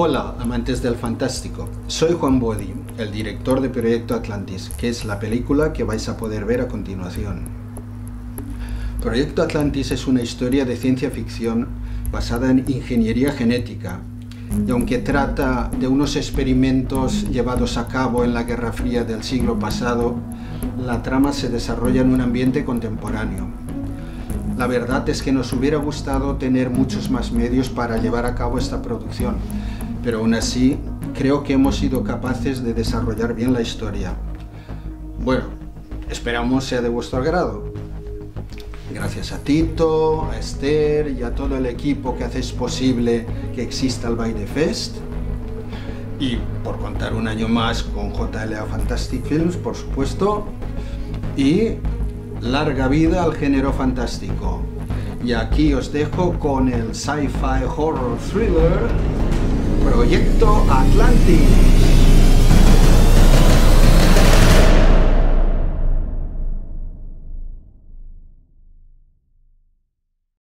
Hola, amantes del fantástico. Soy Juan Bodi, el director de Proyecto Atlantis, que es la película que vais a poder ver a continuación. Proyecto Atlantis es una historia de ciencia ficción basada en ingeniería genética, y aunque trata de unos experimentos llevados a cabo en la Guerra Fría del siglo pasado, la trama se desarrolla en un ambiente contemporáneo. La verdad es que nos hubiera gustado tener muchos más medios para llevar a cabo esta producción, pero aún así creo que hemos sido capaces de desarrollar bien la historia. Bueno, esperamos sea de vuestro agrado. Gracias a Tito, a Esther y a todo el equipo que hacéis posible que exista el Baile Fest. Y por contar un año más con JLA Fantastic Films, por supuesto. Y larga vida al género fantástico. Y aquí os dejo con el sci-fi horror thriller Proyecto Atlantis.